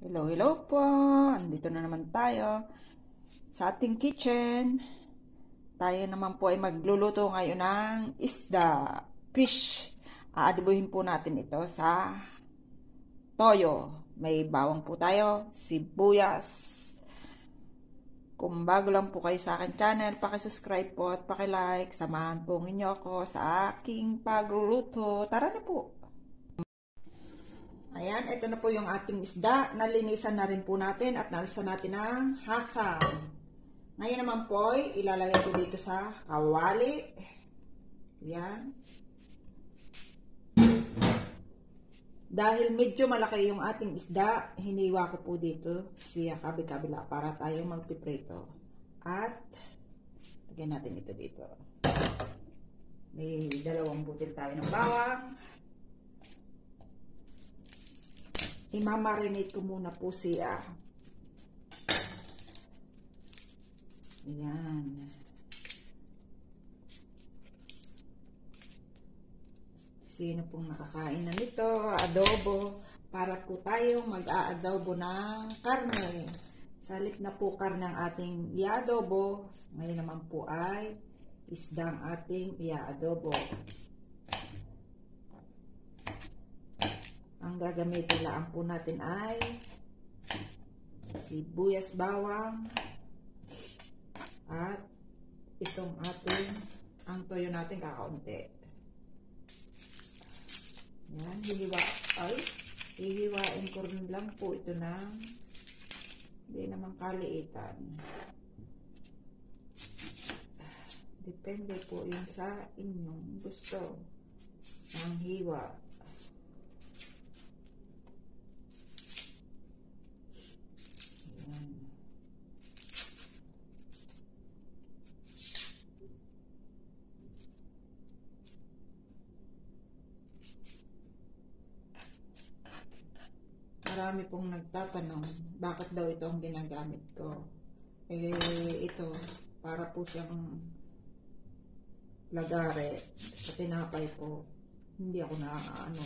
Hello, hello po. Andito na naman tayo sa ating kitchen. Tayo naman po ay magluluto ngayon ng isda, fish. Aadibuhin po natin ito sa toyo. May bawang po tayo, sibuyas. Kung bago lang po kayo sa akin channel, pakisubscribe po at pakilike. Samahan po ninyo ako sa aking pagluluto. Tara na po! Ayan, ito na po yung ating isda. Nalinisan na rin po natin at nalisan natin ng hasang. Ngayon naman po, ilalagay ko dito sa kawali. Ayan. Dahil medyo malaki yung ating isda, hiniwa ko po dito siya kabi-kabila para tayo magpiprito. At, lagyan natin ito dito. May dalawang butil tayo ng bawang. Imamarinate ko muna po siya. Ayan. Sino pong nakakain na nito? Adobo. Para po tayo mag-aadobo ng karne. Salit na po karne ang ating i-adobo. Ngayon naman po ay isdang ating i-adobo. Ang gagamitin lang po natin ay sibuyas bawang at itong ating ang toyo natin kakaunti. Yan, hihiwa ay hihiwain ko rin lang po ito ng hindi naman kaliitan. Depende po yun sa inyong gusto ng hiwa. Marami pong nagtatanong bakit daw ito ang ginagamit ko. Eh, ito, para po siyang lagare sa tinapay ko. Hindi ako na, ano,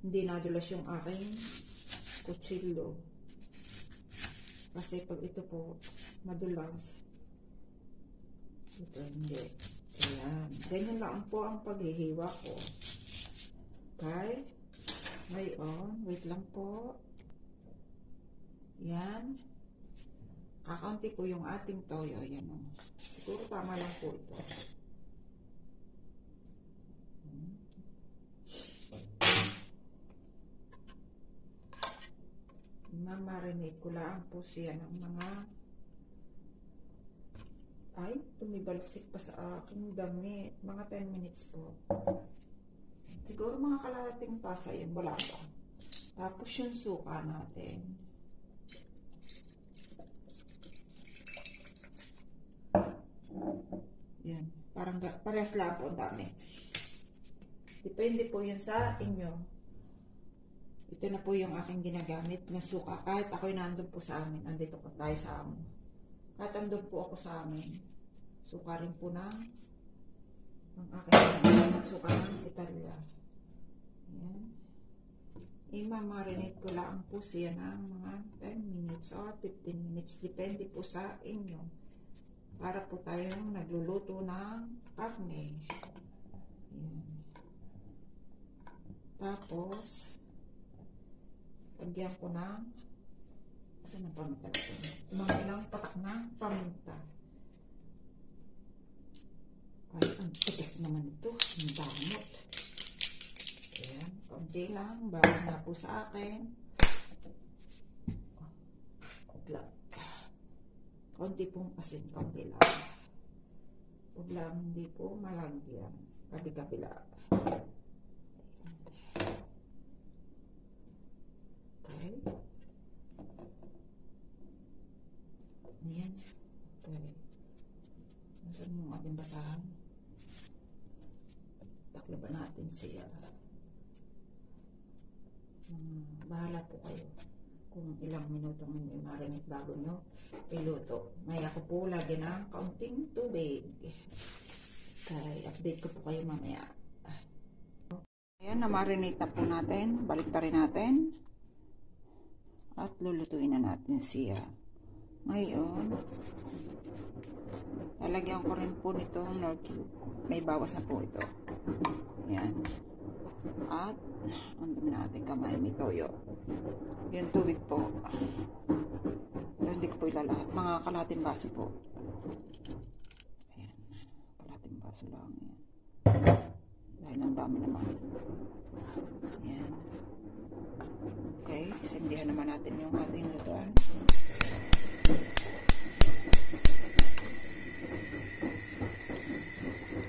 hindi nadulas yung aking kutsilyo. Kasi pag ito po, madulas. Ito hindi. Ayan. Ganyan lang po ang paghihiwa ko. Okay? Ngayon, wait lang po. Yan. Kakaunti po yung ating toyo. Yan o. Siguro tama lang po ito. Mamarinate ko lang po siya ng mga ay, tumibalsik pa sa aking damit. Mga 10 minutes po. Siguro mga kalahating tasa yun. Wala. Tapos yung suka natin. Yan. Parang parehas lang po ang dami. Depende po yun sa inyo. Ito na po yung aking ginagamit na suka. Kahit ako'y nandun po sa amin. Andito po tayo sa amin. Kahit andun po ako sa amin. Suka rin po na ang aking suka ng Italia. Ayan. I-marinate ko lang po siya ng mga 10 minutes or 15 minutes. Depende po sa inyo. Para po tayong nagluluto ng karne. Tapos, lagyan ko ng saan ang paminta natin? Mga ilang patak na paminta. Ay, ang tigas naman ito. Ang damot. Ayan, konti lang. Bawal na po sa akin. Black. Konti pong asin, konti lang. Huwag hindi po malagyan. Kabi-kabila. Okay. Ayan. Okay. Nasaan yung ating basahan? Taklaban natin siya. Bahala po kayo kung ilang minuto nyo marinate bago nyo iluto. May ako po lagi ng kaunting tubig. Okay, update ko po kayo mamaya. Ayan, na-marinate na po natin. Balik rin natin. At lulutuin na natin siya. Ngayon, lalagyan ko rin po nitong nor cube. May bawas na po ito. Yan. At, ang dami na ating kamay, may toyo. Yung tubig po. Pero hindi ko po ilalahat. Mga kalating baso po. Ayan. Kalating baso lang. Ayan. Dahil ang dami naman. Ayan. Okay. Sindihan naman natin yung ating lutuan.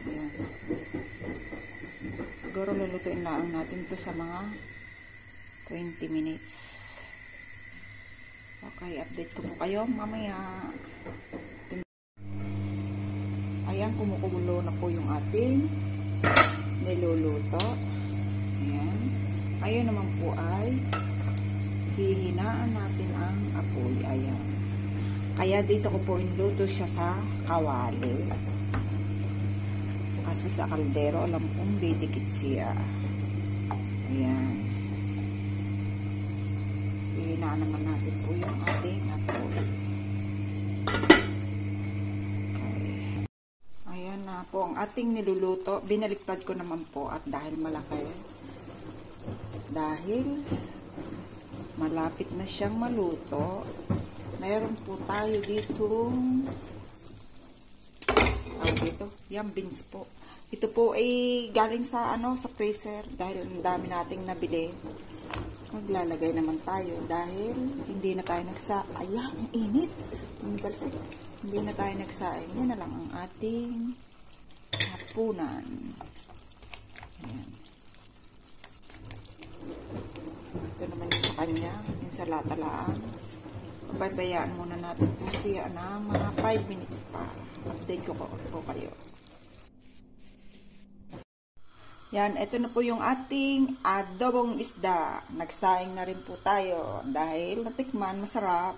Ayan. Siguro lulutuin lang natin to sa mga 20 minutes. Okay, update ko po kayo mamaya. Ayan, kumukulo na po yung ating niluluto. Ayan. Ngayon naman po ay hihinaan natin ang apoy. Ayan. Kaya dito ko po inluto siya sa kawali. Kasi sa kaldero, alam kong bidikit siya. Ayan. Hihinaan naman natin po yung ating apoy. Okay. Ayan na po ang ating niluluto. Binaliktad ko naman po at dahil malaki, dahil malapit na siyang maluto, meron po tayo dito tawag dito, yung beans po. Ito po ay galing sa ano sa freezer dahil ang dami nating nabili. Maglalagay naman tayo dahil hindi na tayo nagsa... Ayan, ang init. Ang. Hindi na tayo nagsaing. Yan na lang ang ating hapunan. Ayan. Ito naman yung sa kanya. Insalata lang. Babayaan muna natin po siya na mga 5 minutes pa. Update ko po kayo. Yan, ito na po yung ating adobong isda. Nagsaing na rin po tayo dahil natikman, masarap.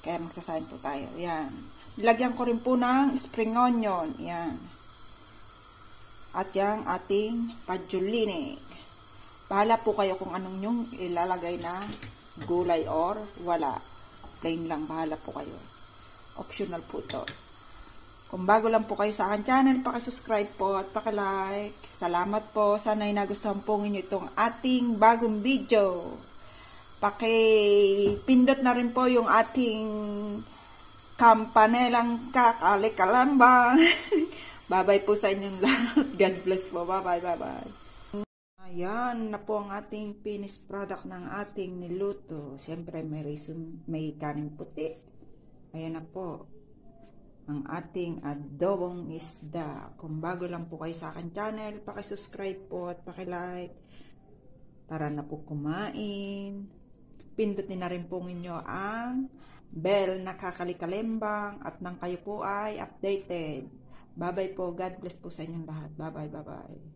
Kaya magsasaing po tayo. Yan. Nilagyan ko rin po ng spring onion. Yan. At yung ating pajulinik. Bahala po kayo kung anong yung ilalagay na gulay or wala. Plain lang, bahala po kayo. Optional po ito. Kung bago lang po kayo sa akin channel, pakisubscribe po at pakilike. Salamat po. Sana'y nagustuhan po ninyo itong ating bagong video. Pakipindot na rin po yung ating kampanelang kakalikalambang. Bye-bye po sa inyong lahat. God bless po. Bye-bye, bye-bye. Ayan na po ang ating finished product ng ating niluto. Siyempre may reason, may kanin puti. Ayan na po ang ating adobong isda. Kung bago lang po kayo sa akin channel, pakisubscribe po at pakilike. Tara na po kumain. Pindutin na rin po ninyo ang bell na kakalikalembang at nang kayo po ay updated. Bye-bye po. God bless po sa inyong lahat. Bye-bye, bye-bye.